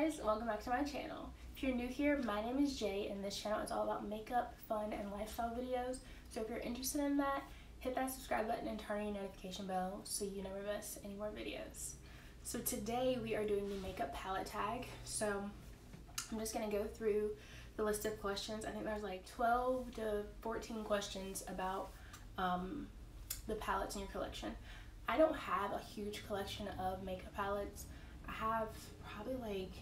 guys, welcome back to my channel. If you're new here, my name is Jay and this channel is all about makeup, fun, and lifestyle videos. So if you're interested in that, hit that subscribe button and turn on your notification bell so you never miss any more videos. So today we are doing the makeup palette tag. So I'm just gonna go through the list of questions. I think there's like 12 to 14 questions about um, the palettes in your collection. I don't have a huge collection of makeup palettes. I have probably like,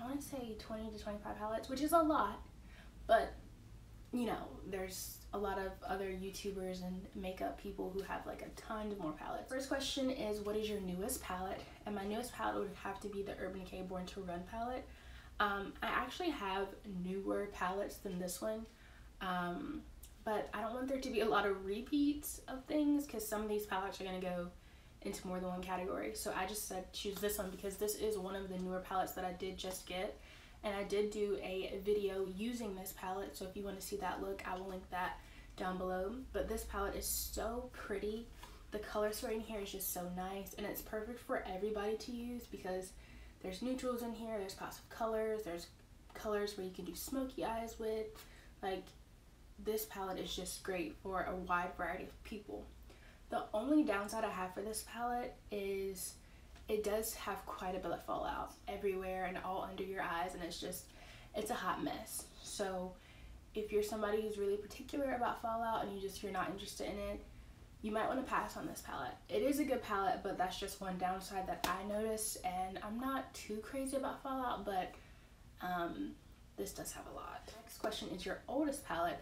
I want to say 20 to 25 palettes, which is a lot, but you know, there's a lot of other YouTubers and makeup people who have like a ton more palettes. First question is, what is your newest palette? And my newest palette would have to be the Urban Decay Born to Run palette. Um, I actually have newer palettes than this one. Um, but I don't want there to be a lot of repeats of things because some of these palettes are going to go into more than one category. So I just said choose this one because this is one of the newer palettes that I did just get. And I did do a video using this palette. So if you want to see that look, I will link that down below. But this palette is so pretty. The color sorting here is just so nice. And it's perfect for everybody to use because there's neutrals in here. There's pops of colors. There's colors where you can do smoky eyes with. Like this palette is just great for a wide variety of people. The only downside I have for this palette is it does have quite a bit of fallout everywhere and all under your eyes and it's just, it's a hot mess. So if you're somebody who's really particular about fallout and you just, you're not interested in it, you might want to pass on this palette. It is a good palette, but that's just one downside that I noticed and I'm not too crazy about fallout, but um, this does have a lot. Next question is your oldest palette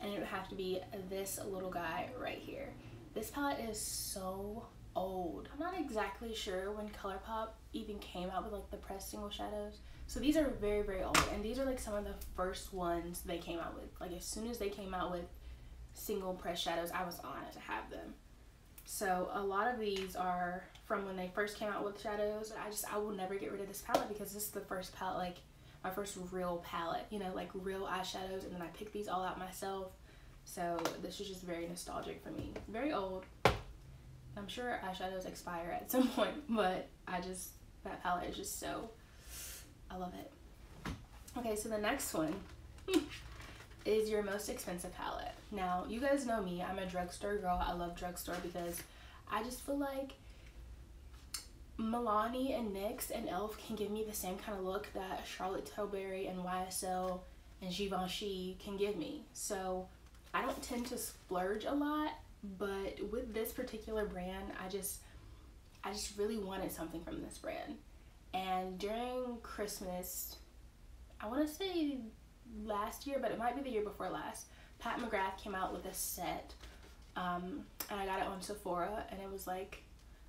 and it would have to be this little guy right here. This palette is so old. I'm not exactly sure when ColourPop even came out with like the pressed single shadows. So these are very, very old and these are like some of the first ones they came out with. Like as soon as they came out with single pressed shadows, I was on it to have them. So a lot of these are from when they first came out with shadows. I just, I will never get rid of this palette because this is the first palette like my first real palette, you know, like real eyeshadows, and then I picked these all out myself. So this is just very nostalgic for me. Very old. I'm sure eyeshadows expire at some point, but I just, that palette is just so, I love it. Okay, so the next one is your most expensive palette. Now, you guys know me, I'm a drugstore girl. I love drugstore because I just feel like Milani and NYX and e.l.f. can give me the same kind of look that Charlotte Tilbury and YSL and Givenchy can give me. So I don't tend to splurge a lot, but with this particular brand, I just I just really wanted something from this brand. And during Christmas, I want to say last year, but it might be the year before last, Pat McGrath came out with a set. Um, and I got it on Sephora, and it was like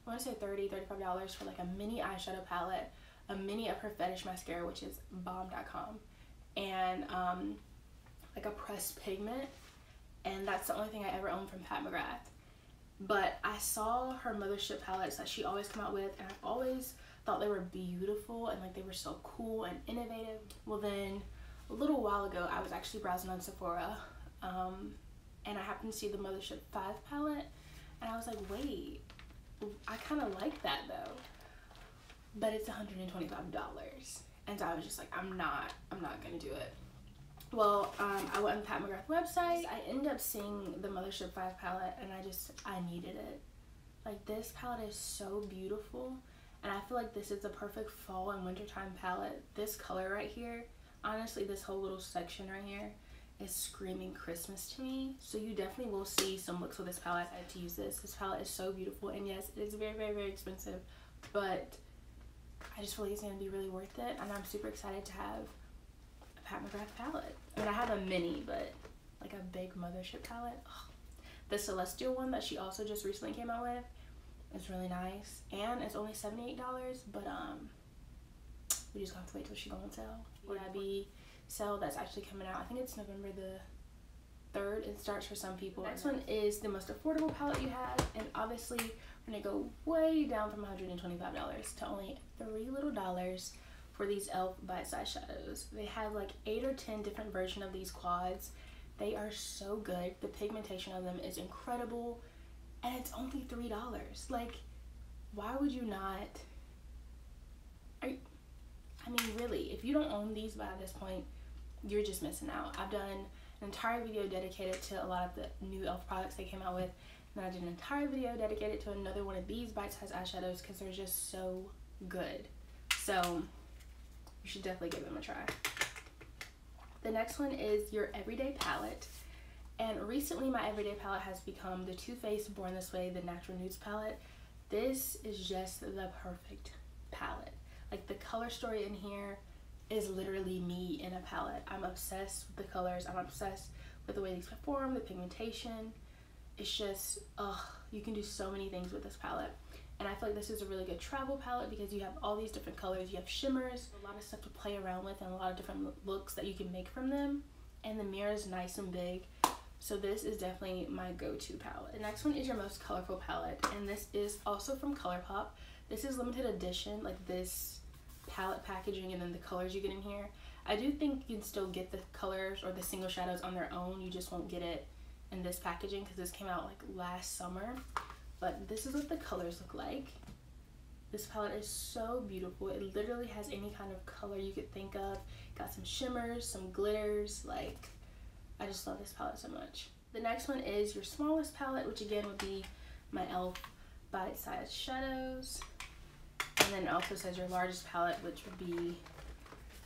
I want to say $30, $35 for like a mini eyeshadow palette, a mini of her fetish mascara, which is bomb.com, and um, like a pressed pigment. And that's the only thing I ever owned from Pat McGrath. But I saw her mothership palettes that she always come out with, and I've always thought they were beautiful and like they were so cool and innovative. Well, then a little while ago, I was actually browsing on Sephora, um, and I happened to see the Mothership 5 palette, and I was like, wait, I kind of like that though, but it's $125. And so I was just like, I'm not, I'm not gonna do it. Well, um, I went on Pat McGrath website. I ended up seeing the Mothership 5 palette and I just, I needed it. Like this palette is so beautiful and I feel like this is the perfect fall and wintertime palette. This color right here, honestly this whole little section right here is screaming Christmas to me. So you definitely will see some looks with this palette. I had to use this. This palette is so beautiful. And yes, it is very, very, very expensive. But I just feel like it's going to be really worth it. And I'm super excited to have a Pat McGrath palette. I mean, I have a mini, but like a big mothership palette. Ugh. The Celestial one that she also just recently came out with is really nice. And it's only $78. But um, we just have to wait till she goes on sale. VIB sale that's actually coming out. I think it's November the 3rd. It starts for some people. Next one is the most affordable palette you have. And obviously, we're to go way down from $125 to only three little dollars for these e.l.f. bite-size shadows. They have like 8 or 10 different versions of these quads. They are so good. The pigmentation of them is incredible. And it's only $3. Like, why would you not... You, I mean, really, if you don't own these by this point, you're just missing out. I've done an entire video dedicated to a lot of the new e.l.f. products they came out with. And I did an entire video dedicated to another one of these bite-sized eyeshadows because they're just so good. So you should definitely give them a try. The next one is your Everyday Palette. And recently my Everyday Palette has become the Too Faced Born This Way, the Natural Nudes palette. This is just the perfect palette. Like the color story in here is literally me in a palette. I'm obsessed with the colors. I'm obsessed with the way these perform, the pigmentation. It's just, ugh, you can do so many things with this palette. And I feel like this is a really good travel palette because you have all these different colors. You have shimmers, a lot of stuff to play around with, and a lot of different looks that you can make from them. And the mirror is nice and big. So this is definitely my go-to palette. The next one is your most colorful palette. And this is also from ColourPop. This is limited edition, like this palette packaging and then the colors you get in here. I do think you can still get the colors or the single shadows on their own. You just won't get it in this packaging because this came out like last summer. But this is what the colors look like. This palette is so beautiful. It literally has any kind of color you could think of. Got some shimmers, some glitters. Like, I just love this palette so much. The next one is your smallest palette, which again would be my e.l.f. Bite Size Shadows. And then it also says your largest palette, which would be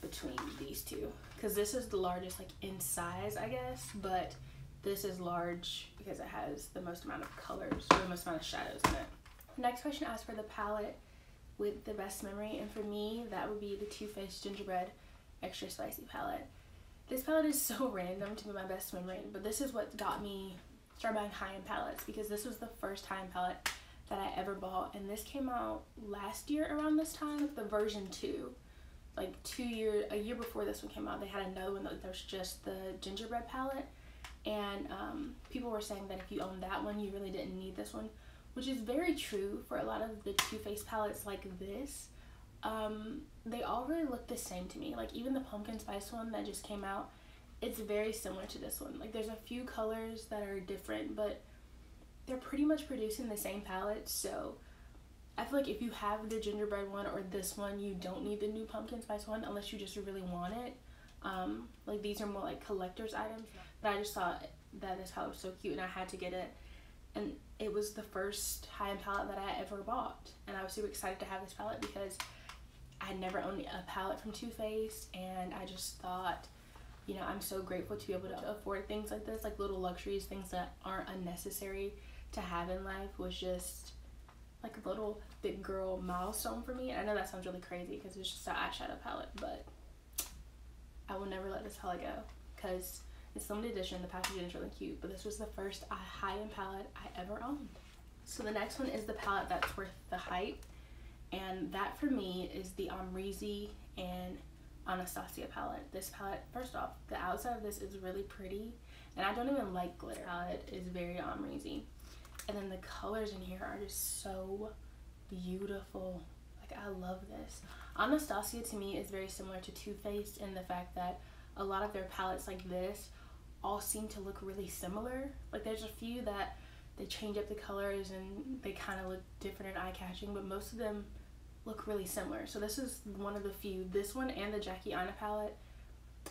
between these two. Because this is the largest, like, in size, I guess. But this is large because it has the most amount of colors, or the most amount of shadows in it. Next question asks for the palette with the best memory, and for me, that would be the Too Faced Gingerbread Extra Spicy palette. This palette is so random to be my best memory, but this is what got me started buying high-end palettes because this was the first high-end palette that I ever bought, and this came out last year around this time, the version 2 like two years, a year before this one came out, they had another one that was just the gingerbread palette and um, people were saying that if you own that one you really didn't need this one which is very true for a lot of the Too Faced palettes like this. Um, they all really look the same to me. Like even the pumpkin spice one that just came out it's very similar to this one. Like there's a few colors that are different but they're pretty much producing the same palette. So I feel like if you have the gingerbread one or this one you don't need the new pumpkin spice one unless you just really want it. Um, like these are more like collector's items but I just thought that this palette was so cute and I had to get it. And it was the first high-end palette that I ever bought. And I was super excited to have this palette because I had never owned a palette from Too Faced and I just thought, you know, I'm so grateful to be able to afford things like this, like little luxuries, things that aren't unnecessary to have in life was just like a little big girl milestone for me. And I know that sounds really crazy because it's just an eyeshadow palette, but I will never let this palette go because it's limited edition. The packaging is really cute, but this was the first uh, high-end palette I ever owned. So the next one is the palette that's worth the hype. And that for me is the Amrezy and Anastasia palette. This palette, first off, the outside of this is really pretty. And I don't even like glitter. Palette is very Amrezy. And then the colors in here are just so beautiful. Like I love this. Anastasia to me is very similar to Too Faced in the fact that a lot of their palettes like this all seem to look really similar. Like there's a few that they change up the colors and they kind of look different and eye-catching, but most of them look really similar. So this is one of the few. This one and the Jackie Aina palette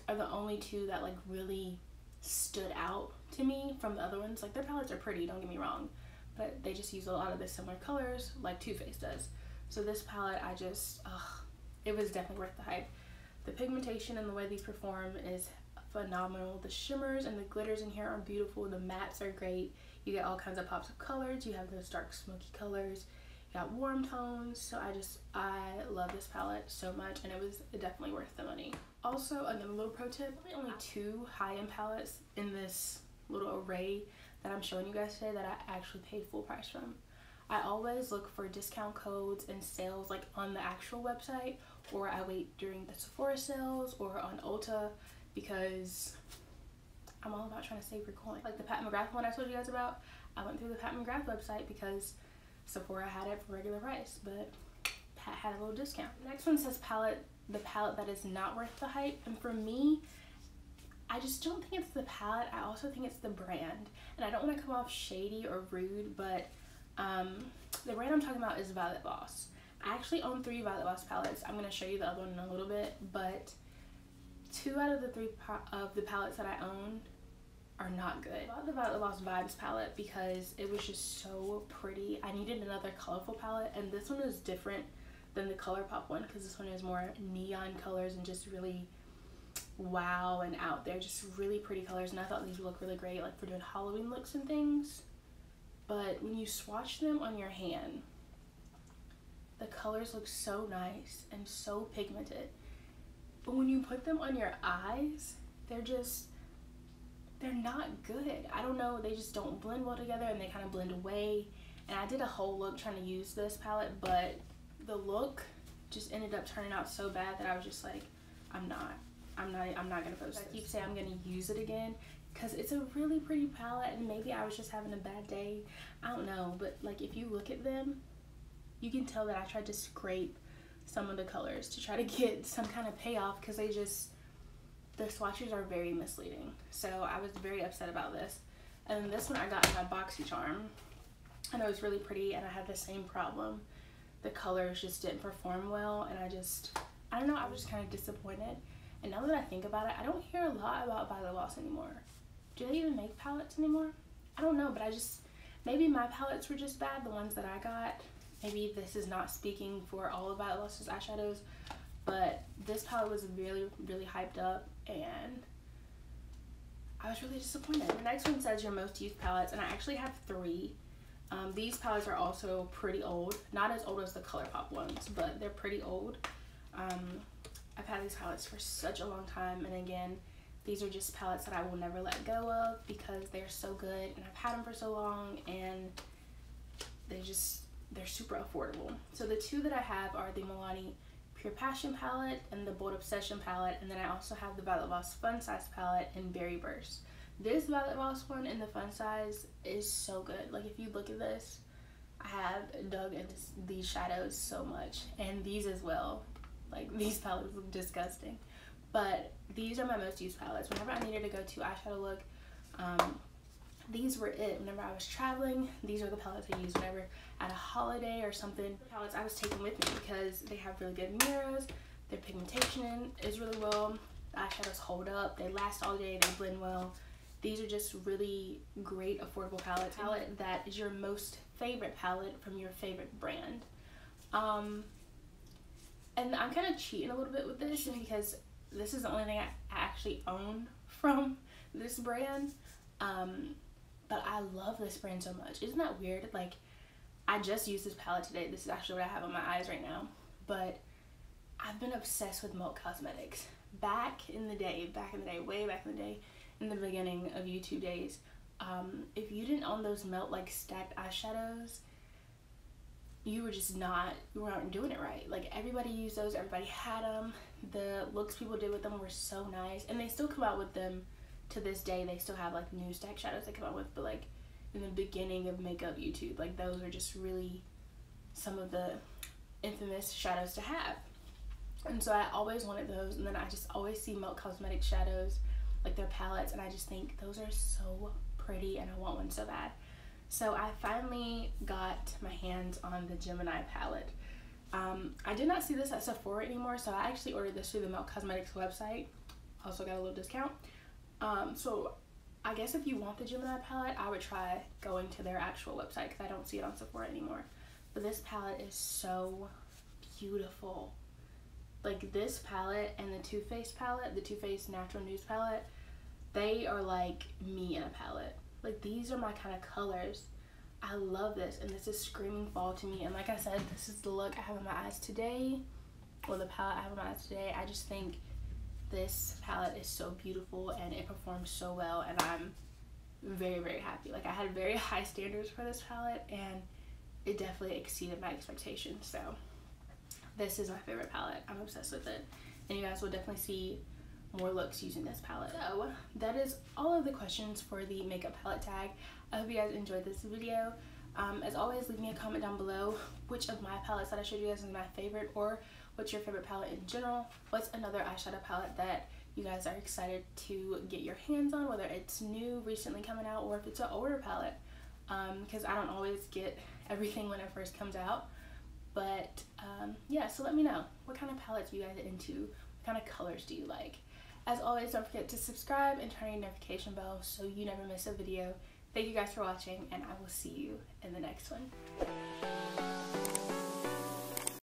are the only two that like really stood out to me from the other ones. Like their palettes are pretty, don't get me wrong, but they just use a lot of the similar colors like Too Faced does. So this palette, I just, ugh, it was definitely worth the hype. The pigmentation and the way these perform is phenomenal. The shimmers and the glitters in here are beautiful. The mattes are great. You get all kinds of pops of colors. You have those dark smoky colors. You got warm tones. So I just, I love this palette so much and it was definitely worth the money. Also, another little pro tip, only two high-end palettes in this little array that I'm showing you guys today that I actually paid full price from. I always look for discount codes and sales like on the actual website or I wait during the Sephora sales or on Ulta because I'm all about trying to save your coin. Like the Pat McGrath one I told you guys about, I went through the Pat McGrath website because Sephora had it for regular price, but Pat had a little discount. Next one says palette, the palette that is not worth the hype. And for me, I just don't think it's the palette. I also think it's the brand. And I don't want to come off shady or rude, but um, the brand I'm talking about is Violet Voss. I actually own three Violet Voss palettes. I'm going to show you the other one in a little bit, but two out of the three of the palettes that I own are not good. I bought the Violet Voss Vibes palette because it was just so pretty. I needed another colorful palette, and this one is different than the ColourPop one because this one is more neon colors and just really wow and out there. Just really pretty colors, and I thought these would look really great like for doing Halloween looks and things. But when you swatch them on your hand, the colors look so nice and so pigmented. But when you put them on your eyes, they're just they're not good. I don't know, they just don't blend well together and they kind of blend away. And I did a whole look trying to use this palette, but the look just ended up turning out so bad that I was just like, I'm not. I'm not I'm not gonna post I keep saying I'm gonna use it again because it's a really pretty palette and maybe I was just having a bad day. I don't know, but like if you look at them, you can tell that I tried to scrape some of the colors to try to get some kind of payoff because they just the swatches are very misleading. So I was very upset about this. And then this one I got in my BoxyCharm. And it was really pretty and I had the same problem. The colors just didn't perform well and I just, I don't know, I was just kind of disappointed. And now that I think about it, I don't hear a lot about Violet Voss anymore. Do they even make palettes anymore? I don't know, but I just, maybe my palettes were just bad, the ones that I got. Maybe this is not speaking for all of Violet eyeshadows, but this palette was really, really hyped up and I was really disappointed. The next one says your most used palettes, and I actually have three. Um, these palettes are also pretty old. Not as old as the ColourPop ones, but they're pretty old. Um, I've had these palettes for such a long time, and again, these are just palettes that I will never let go of because they're so good, and I've had them for so long, and they just, they're super affordable. So the two that I have are the Milani Pure Passion palette and the Bold Obsession palette, and then I also have the Violet Voss Fun Size palette in Berry Burst. This Violet Voss one in the Fun Size is so good. Like if you look at this, I have dug into these shadows so much, and these as well. Like these palettes look disgusting, but these are my most used palettes. Whenever I needed to go to eyeshadow look, um, these were it. Whenever I was traveling, these are the palettes I used whenever at a holiday or something. Palettes I was taking with me because they have really good mirrors, their pigmentation is really well, the eyeshadows hold up, they last all day, they blend well. These are just really great affordable palettes. Palette that is your most favorite palette from your favorite brand. Um, and I'm kind of cheating a little bit with this because this is the only thing I actually own from this brand. Um, but I love this brand so much. Isn't that weird? Like, I just used this palette today. This is actually what I have on my eyes right now. But I've been obsessed with Melt Cosmetics. Back in the day, back in the day, way back in the day, in the beginning of YouTube days, um, if you didn't own those Melt like stacked eyeshadows, you were just not, you weren't doing it right. Like everybody used those, everybody had them. The looks people did with them were so nice. And they still come out with them to this day they still have like new stack shadows they come out with, but like in the beginning of makeup YouTube, like those are just really some of the infamous shadows to have. And so I always wanted those, and then I just always see Melt Cosmetic shadows, like their palettes, and I just think those are so pretty, and I want one so bad. So I finally got my hands on the Gemini palette. Um, I did not see this at Sephora anymore, so I actually ordered this through the Melt Cosmetics website. Also got a little discount. Um, so I guess if you want the Gemini palette, I would try going to their actual website because I don't see it on Sephora anymore. But this palette is so beautiful. Like this palette and the Too Faced palette, the Too Faced Natural Nudes palette, they are like me in a palette. Like these are my kind of colors. I love this and this is screaming fall to me. And like I said, this is the look I have in my eyes today. Or the palette I have in my eyes today. I just think this palette is so beautiful and it performs so well and I'm very very happy. Like I had very high standards for this palette and it definitely exceeded my expectations so this is my favorite palette. I'm obsessed with it. And you guys will definitely see more looks using this palette. So that is all of the questions for the makeup palette tag. I hope you guys enjoyed this video. Um, as always leave me a comment down below which of my palettes that I showed you guys is my favorite or what's your favorite palette in general, what's another eyeshadow palette that you guys are excited to get your hands on, whether it's new, recently coming out, or if it's an older palette, because um, I don't always get everything when it first comes out. But um, yeah, so let me know what kind of palettes you guys are into. What kind of colors do you like? As always, don't forget to subscribe and turn on your notification bell so you never miss a video. Thank you guys for watching, and I will see you in the next one.